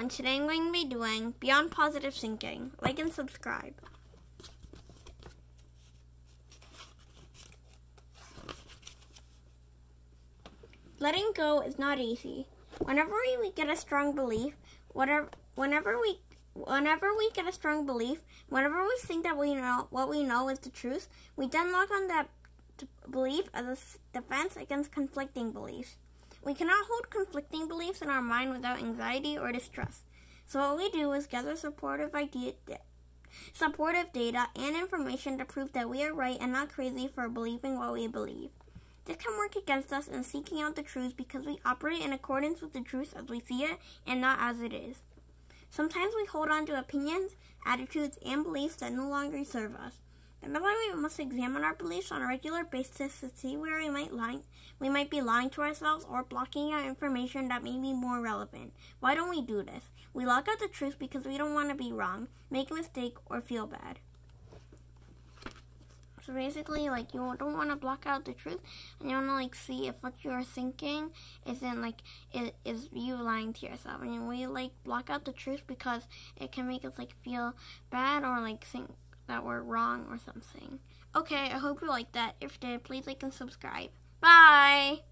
and today I'm going to be doing Beyond Positive Thinking. Like and subscribe. Letting go is not easy. Whenever we get a strong belief, whatever, whenever we whenever we get a strong belief, whenever we think that we know what we know is the truth, we then lock on that belief as a defense against conflicting beliefs. We cannot hold conflicting beliefs in our mind without anxiety or distress. So what we do is gather supportive idea, supportive data and information to prove that we are right and not crazy for believing what we believe. This can work against us in seeking out the truth because we operate in accordance with the truth as we see it and not as it is. Sometimes we hold on to opinions, attitudes, and beliefs that no longer serve us. That's why we must examine our beliefs on a regular basis to see where we might lie. We might be lying to ourselves or blocking out information that may be more relevant. Why don't we do this? We lock out the truth because we don't want to be wrong, make a mistake, or feel bad. So basically, like you don't want to block out the truth, and you want to like see if what you're thinking isn't like is, is you lying to yourself. And we like block out the truth because it can make us like feel bad or like think that we're wrong or something. Okay, I hope you liked that. If you did, please like and subscribe. Bye!